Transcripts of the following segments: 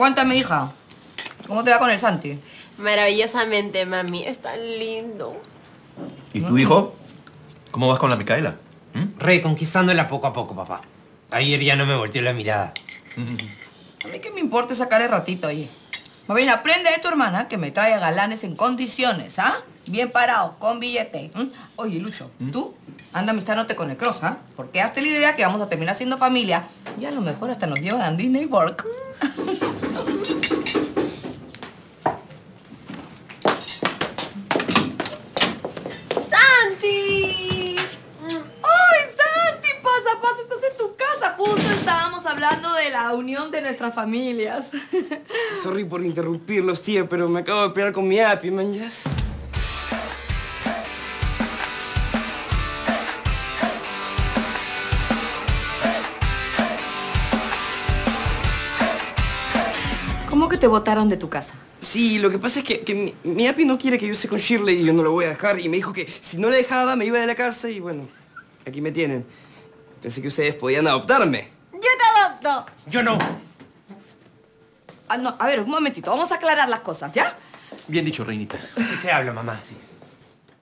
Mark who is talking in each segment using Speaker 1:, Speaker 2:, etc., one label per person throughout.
Speaker 1: Cuéntame, hija. ¿Cómo te va con el Santi?
Speaker 2: Maravillosamente, mami. Es tan lindo.
Speaker 3: ¿Y tu hijo? ¿Cómo vas con la Micaela? ¿Mm?
Speaker 4: Reconquistándola poco a poco, papá. Ayer ya no me volteó la mirada.
Speaker 1: A mí qué me importa sacar el ratito ahí. Más bien, aprende de tu hermana que me trae galanes en condiciones, ¿ah? Bien parado, con billete. Oye, Lucho, tú anda amistándote con el cross, ¿ah? Porque hazte la idea que vamos a terminar siendo familia y a lo mejor hasta nos llevan a Disney World.
Speaker 2: ¡Santi!
Speaker 1: ¡Ay, Santi! Pasa, pasa, estás en tu casa. Justo estábamos hablando de la unión de nuestras familias.
Speaker 5: Sorry por interrumpirlos, tía, pero me acabo de pelear con mi api, man, yes.
Speaker 1: ¿Cómo que te botaron de tu casa?
Speaker 5: Sí, lo que pasa es que, que mi, mi api no quiere que yo esté con Shirley y yo no lo voy a dejar. Y me dijo que si no le dejaba me iba de la casa y bueno, aquí me tienen. Pensé que ustedes podían adoptarme.
Speaker 2: ¡Yo te adopto!
Speaker 4: Yo no.
Speaker 1: Ah, no, a ver, un momentito, vamos a aclarar las cosas, ¿ya?
Speaker 3: Bien dicho, reinita.
Speaker 4: Sí se habla, mamá, sí.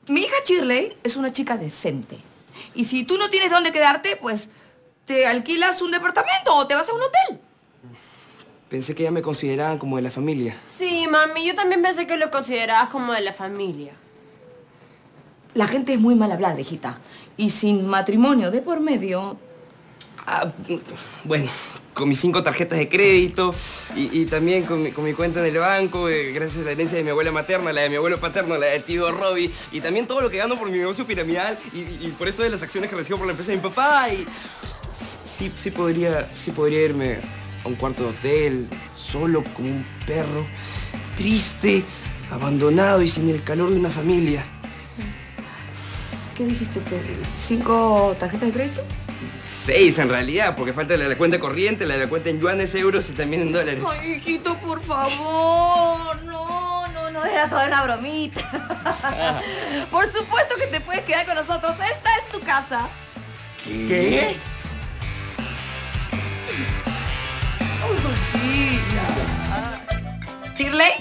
Speaker 1: Mi hija Shirley es una chica decente. Y si tú no tienes dónde quedarte, pues te alquilas un departamento o te vas a un hotel.
Speaker 5: Pensé que ya me consideraban como de la familia.
Speaker 2: Sí, mami. Yo también pensé que lo considerabas como de la familia.
Speaker 1: La gente es muy mal hablada, hijita. Y sin matrimonio de por medio...
Speaker 5: Ah, bueno, con mis cinco tarjetas de crédito y, también con mi, cuenta en el banco, eh, gracias a la herencia de mi abuela materna, la de mi abuelo paterno, la del tío Robbie, y también todo lo que gano por mi negocio piramidal y, por eso de las acciones que recibo por la empresa de mi papá. Y sí, sí podría, sí podría irme a un cuarto de hotel, solo como un perro, triste, abandonado y sin el calor de una familia.
Speaker 1: ¿Qué dijiste? ¿Te- ¿Cinco tarjetas de crédito?
Speaker 5: Seis en realidad, porque falta la de la cuenta corriente, la de la cuenta en yuanes, euros y también en dólares.
Speaker 1: Ay, hijito, por favor. No, no, no, era toda una bromita. por supuesto que te puedes quedar con nosotros. Esta es tu casa.
Speaker 5: ¿Qué?
Speaker 1: Ay, hijita. Shirley,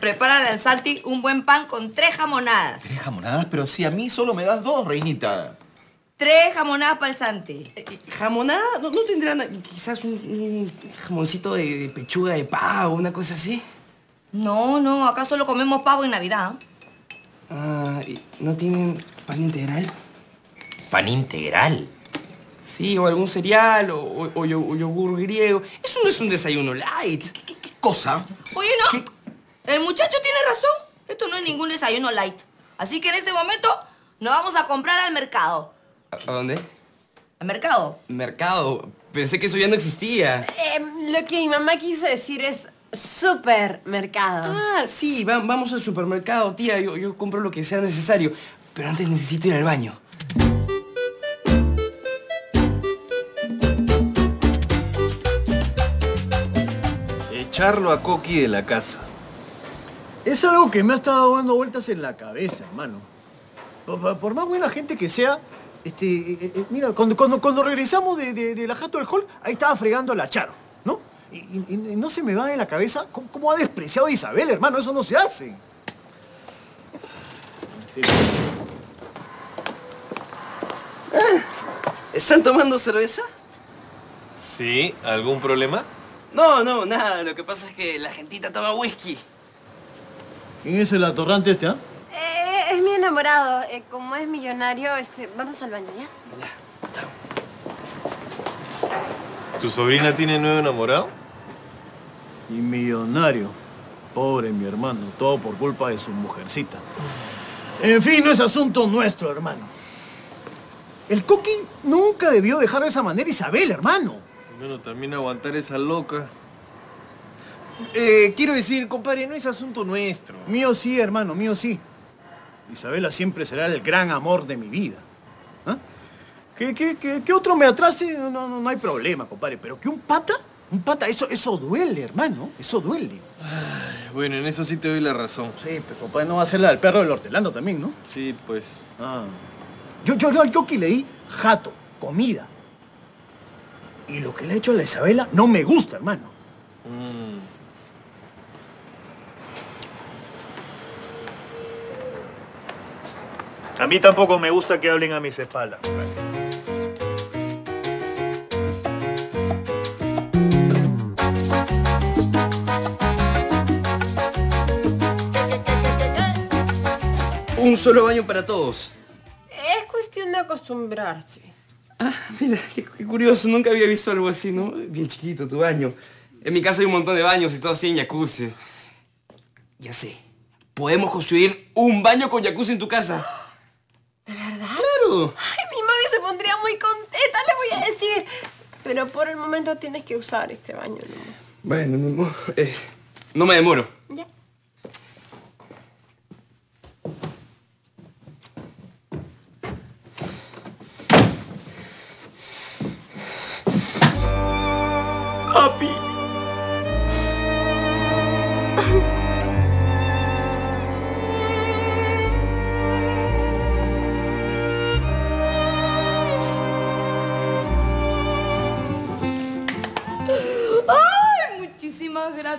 Speaker 1: prepárale al Santi un buen pan con tres jamonadas.
Speaker 3: ¿Tres jamonadas? Pero si a mí solo me das dos, reinita.
Speaker 1: Tres jamonadas para el Santi.
Speaker 5: Eh, ¿Jamonada? ¿No, no tendrán quizás un, un jamoncito de, de pechuga de pavo, una cosa así?
Speaker 1: No, no, acá solo comemos pavo en Navidad.
Speaker 5: Ah, ¿y ¿no tienen pan integral?
Speaker 4: Pan integral.
Speaker 5: Sí, o algún cereal, o, o- o yo- o yogur griego. Eso no es un desayuno light.
Speaker 3: ¿Qué, qué cosa?
Speaker 1: Oye, no. El muchacho tiene razón. Esto no es ningún desayuno light. Así que en este momento nos vamos a comprar al mercado.
Speaker 5: ¿A a dónde?
Speaker 1: ¿Al mercado?
Speaker 5: Mercado. Pensé que eso ya no existía.
Speaker 2: Eh, lo que mi mamá quiso decir es supermercado.
Speaker 5: Ah, sí, va- vamos al supermercado, tía. Yo, yo compro lo que sea necesario. Pero antes necesito ir al baño.
Speaker 6: Echarlo a Coqui de la casa.
Speaker 7: Es algo que me ha estado dando vueltas en la cabeza, hermano. Por, por- por más buena gente que sea, este, eh, eh, mira, cuando, cuando, cuando regresamos de, de- de la jato del hall, ahí estaba fregando a la Charo, ¿no? Y, y- y no se me va de la cabeza cómo, cómo ha despreciado a Isabel, hermano, eso no se hace. Sí.
Speaker 5: ¿Están tomando cerveza?
Speaker 6: Sí, ¿algún problema?
Speaker 5: No, no, nada. Lo que pasa es que la gentita toma whisky.
Speaker 7: ¿Quién es el atorrante este, ah?
Speaker 2: Eh, enamorado. Eh, como es millonario, este, vamos al baño, ¿ya?
Speaker 5: Ya, chao.
Speaker 6: ¿Tu sobrina tiene nuevo enamorado?
Speaker 7: Y millonario. Pobre mi hermano, todo por culpa de su mujercita. En fin, no es asunto nuestro, hermano. El Coqui nunca debió dejar de esa manera Isabel, hermano.
Speaker 6: Bueno, también aguantar esa loca. Eh, quiero decir, compadre, no es asunto nuestro.
Speaker 7: Mío sí, hermano, mío sí. Isabela siempre será el gran amor de mi vida. ¿Ah? Que, que- que- que otro me atrase, no, no, no hay problema, compadre. Pero que un pata, un pata, eso, eso duele, hermano. Eso duele.
Speaker 6: Bueno, en eso sí te doy la razón.
Speaker 7: Sí, pero compadre no va a ser la del perro del hortelano también, ¿no?
Speaker 6: Sí, pues.
Speaker 7: Ah. Yo, yo, yo al Coqui le di jato, comida. Y lo que le he hecho a la Isabela no me gusta, hermano.
Speaker 6: mm,
Speaker 8: A mí tampoco me gusta que hablen a mis espaldas.
Speaker 5: Un solo baño para todos.
Speaker 2: Es cuestión de acostumbrarse.
Speaker 5: Ah, mira, qué, qué curioso, nunca había visto algo así, ¿no? Bien chiquito tu baño. En mi casa hay un montón de baños y todo así en jacuzzi. Ya sé, podemos construir un baño con jacuzzi en tu casa.
Speaker 2: Ay, mi mami se pondría muy contenta, le voy a decir. Pero por el momento tienes que usar este baño nomás.
Speaker 5: Bueno, no, no, eh, no me demoro.
Speaker 2: Ya.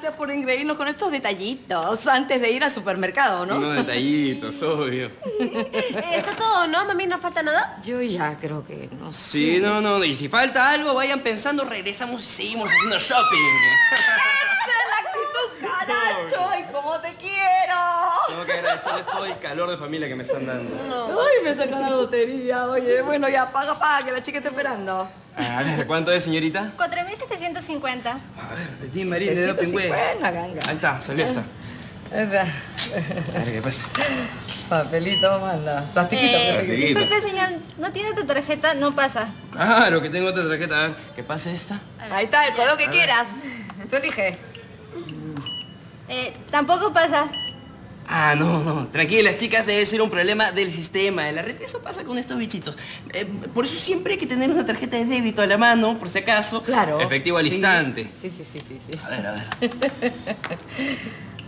Speaker 1: Gracias por engreírnos con estos detallitos antes de ir al supermercado, ¿no?
Speaker 5: Unos detallitos, obvio.
Speaker 2: Está todo, ¿no? Mami, ¿no falta nada?
Speaker 1: Yo ya creo que no sé.
Speaker 5: Sí, no, no, y si falta algo, vayan pensando, regresamos y seguimos haciendo shopping.
Speaker 1: ¡Esa es la actitud, caracho! ¡Ay, cómo te quiero!
Speaker 5: Tengo que agradecerles todo el calor de familia que me están dando.
Speaker 1: Ay, me sacó la lotería. Oye, bueno, ya, paga, paga, que la chica está esperando.
Speaker 5: A ver, ¿cuánto es, señorita?
Speaker 2: 4.750.
Speaker 5: A ver, de Tim Marín, de Doping Way.
Speaker 1: Buena, ganga.
Speaker 5: Ahí está, salió esta. A ver, ¿qué pasa?
Speaker 1: Papelito, manda. Plastiquito,
Speaker 2: Eh,
Speaker 1: plastiquito.
Speaker 2: disculpe, señor, ¿no tiene tu tarjeta? No pasa.
Speaker 5: Claro, que tengo otra tarjeta. A ver, ¿qué pasa esta?
Speaker 1: Ahí está, el color que quieras. Tú elige.
Speaker 2: Eh, tampoco pasa.
Speaker 5: Ah, no, no. Tranquilas, chicas, debe ser un problema del sistema de la red. Eso pasa con estos bichitos. Eh, por eso siempre hay que tener una tarjeta de débito a la mano, por si acaso.
Speaker 1: Claro.
Speaker 5: Efectivo al
Speaker 1: Sí.
Speaker 5: instante.
Speaker 1: Sí, sí, sí, sí, sí.
Speaker 5: A ver, a ver.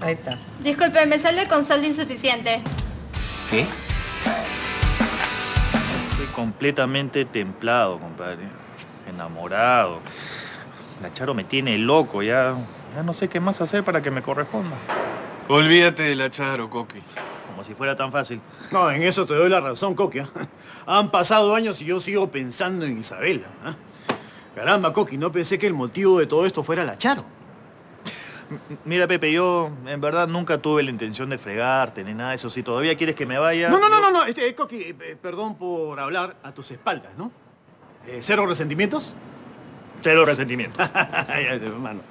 Speaker 1: Ahí está.
Speaker 2: Disculpe, me sale con saldo insuficiente.
Speaker 5: ¿Qué?
Speaker 8: Estoy completamente templado, compadre. Enamorado. La Charo me tiene loco, ya, ya no sé qué más hacer para que me corresponda.
Speaker 9: Olvídate de la Charo, Coqui.
Speaker 8: Como si fuera tan fácil.
Speaker 7: No, en eso te doy la razón, Coquia. Han pasado años y yo sigo pensando en Isabela. ¿ah? Caramba, Coqui, no pensé que el motivo de todo esto fuera la Charo.
Speaker 8: Mira, Pepe, yo en verdad nunca tuve la intención de fregarte ni nada de eso. Si todavía quieres que me vaya...
Speaker 7: No, no, no,
Speaker 8: yo-
Speaker 7: no, no. Este, Coqui, eh, eh, perdón por hablar a tus espaldas, ¿no? Eh, ¿Cero resentimientos?
Speaker 8: Cero resentimientos.
Speaker 7: Hermano.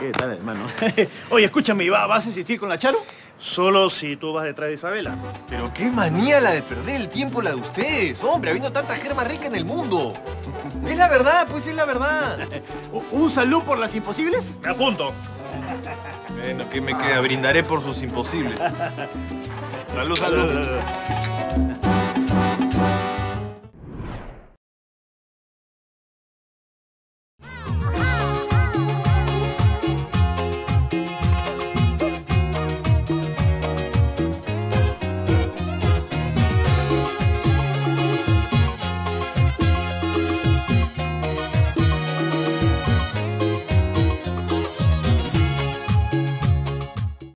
Speaker 7: ¿Qué tal, hermano? Oye, escúchame, ¿va- ¿vas a insistir con la Charo?
Speaker 8: Solo si tú vas detrás de Isabela.
Speaker 9: Pero qué manía la de perder el tiempo la de ustedes, hombre, habiendo tanta germa rica en el mundo. Es la verdad, pues es la verdad.
Speaker 7: ¿U- ¿Un salud por las imposibles?
Speaker 8: Me apunto.
Speaker 9: Bueno, ¿qué me queda? Brindaré por sus imposibles. Salud, salud.